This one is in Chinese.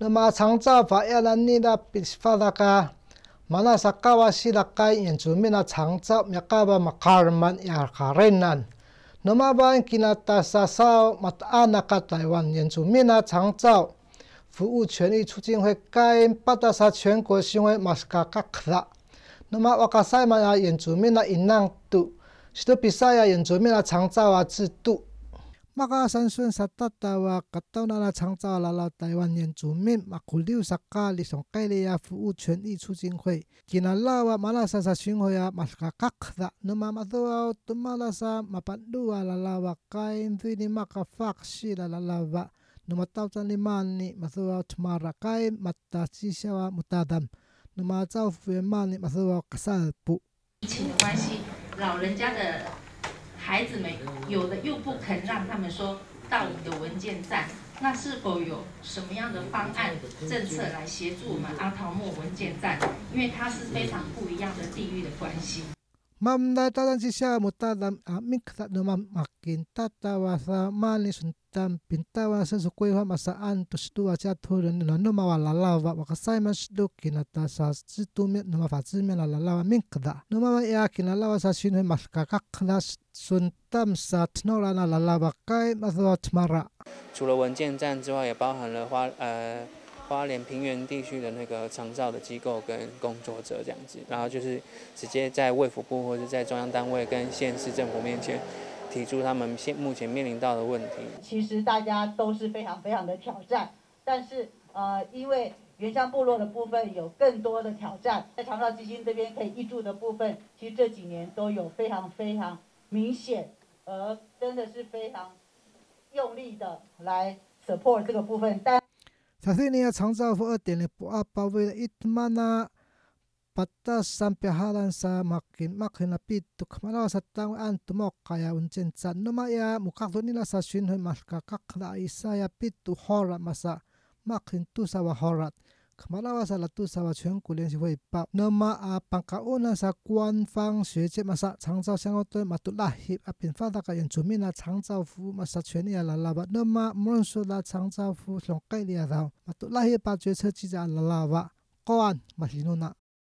那么长照法要让你那比发那个。马那萨卡瓦西拉盖原住民的长照，米卡巴马卡尔曼亚卡瑞南。那么办吉那达萨萨马阿那卡台湾原住民的长照服务权益促进会该巴达萨全国行为马斯卡卡克拉。那么瓦卡塞马亚原住民的引浪度，许多比赛呀原住民的长照啊制度。Maka sansun sa tatawa kataw na la chang cha la la Taiwan 原住民马库六萨卡里松盖利亚服务权益促进会，吉那拉瓦马拉萨萨巡回啊马斯卡卡克达，那么马多奥图马拉萨马班路啊 la la wa kain thui ni maka faksi la la la wa，那么到站里曼尼马多奥图马拉 kain 马达西夏瓦穆达丹，那么造福员曼尼马多奥卡萨尔布。疫情关系，老人家的。孩子们有的又不肯让他们说到你的文件站，那是否有什么样的方案政策来协助我们阿桃木文件站？因为它是非常不一样的地域的关系。Mamda tatan si sya mutadam a mi kata naman makin tatawa sa mali suntam pintawa sa sukwewa masa antus tuwa cha thuran no no mawalalawa wakasay mas do kinata sa situmit no mafatime la lalawa minkda no mama ya kinalawa sa sinwe mas kakakla suntam sa tnola na lalawa kai maswa tmara 除了文件站之外，也包含了花呃。花莲平原地区的那个长照的机构跟工作者这样子，然后就是直接在卫福部或者在中央单位跟县市政府面前提出他们现目前面临到的问题。其实大家都是非常非常的挑战，但是呃，因为原乡部落的部分有更多的挑战，在长照基金这边可以挹注的部分，其实这几年都有非常非常明显，而真的是非常用力的来 support 这个部分，但。Sathiniya changza huwa teni puwa pawila itmana patta sampihalan sa makin makin api tukmala sa tang an tumok kaya uncen chan numa ya mukak dunila sa shin hui maska kakla isa ya pit tu horat masa makin tu sawa horat. Kamalawa sa latu sa wa chuan ku len si hui pa nama a pangka una sa quan fang xue che masa changzao xiang to ma tu la hi a pin fa da ka yan chu min na changzao fu masa chuan ya la la ba nama mon su la changzao fu hlong kai lia dao ma tu la hi pa chue che chi ja la la ba quan ma hi no na